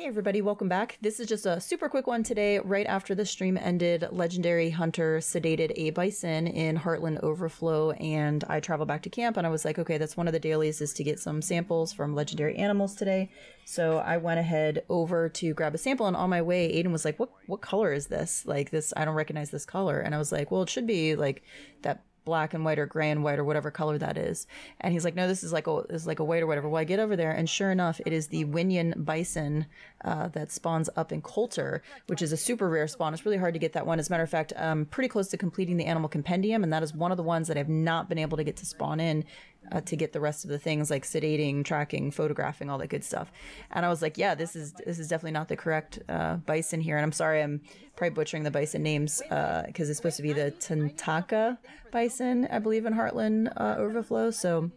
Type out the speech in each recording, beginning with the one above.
Hey everybody, welcome back. This is just a super quick one today. Right after the stream ended, Legendary Hunter sedated a bison in Heartland Overflow, and I traveled back to camp and I was like, okay, that's one of the dailies is to get some samples from legendary animals today. So I went ahead over to grab a sample, and on my way, Aiden was like, "What what color is this? Like this? I don't recognize this color." And I was like, "Well, it should be like that black and white or gray and white or whatever color that is. And he's like, no, this is like a this is like a white or whatever. Well, I get over there, and sure enough, it is the Winyan bison uh, that spawns up in Colter, which is a super rare spawn. It's really hard to get that one. As a matter of fact, I'm pretty close to completing the animal compendium, and that is one of the ones that I've not been able to get to spawn in uh, to get the rest of the things like sedating, tracking, photographing, all that good stuff. And I was like, yeah, this is this is definitely not the correct uh, bison here. And I'm sorry, I'm probably butchering the bison names because uh, it's supposed to be the Tantaka bison, I believe, in Heartland uh, Overflow. So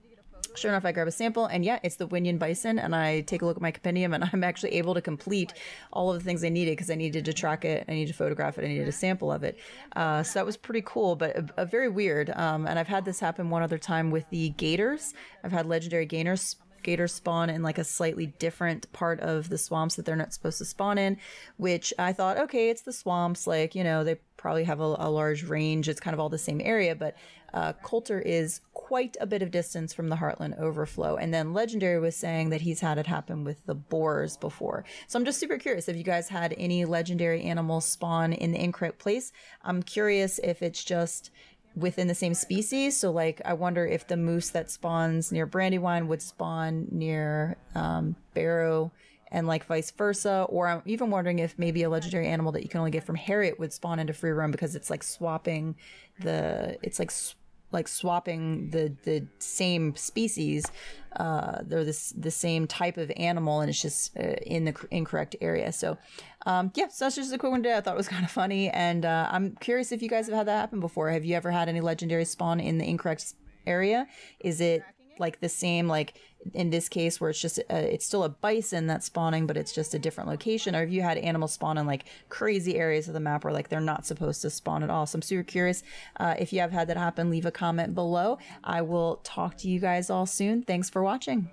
Sure enough, I grab a sample, and yeah, it's the Winyan bison. And I take a look at my compendium, and I'm actually able to complete all of the things I needed because I needed to track it, I needed to photograph it, I needed a sample of it. Uh, so that was pretty cool, but a, a very weird. Um, and I've had this happen one other time with the gators. I've had legendary gators gators spawn in like a slightly different part of the swamps that they're not supposed to spawn in, which I thought, okay, it's the swamps. Like, you know, they probably have a, a large range. It's kind of all the same area, but uh, Colter is quite a bit of distance from the Heartland overflow. And then Legendary was saying that he's had it happen with the boars before. So I'm just super curious if you guys had any legendary animals spawn in the incorrect place. I'm curious if it's just within the same species. So, like, I wonder if the moose that spawns near Brandywine would spawn near um, Barrow and like vice versa. Or I'm even wondering if maybe a legendary animal that you can only get from Harriet would spawn into free roam because it's like swapping the, it's like like swapping the the same species, uh, they're this the same type of animal, and it's just uh, in the incorrect area. So, um, yeah, so that's just a quick one today. I thought it was kind of funny, and uh, I'm curious if you guys have had that happen before. Have you ever had any legendary spawn in the incorrect area? Is it like the same like in this case where it's just a, uh, it's still a bison that's spawning but it's just a different location. Or have you had animals spawn in like crazy areas of the map where like they're not supposed to spawn at all. So i'm super curious uh, if you have had that happen leave a comment below. I will talk to you guys all soon. Thanks for watching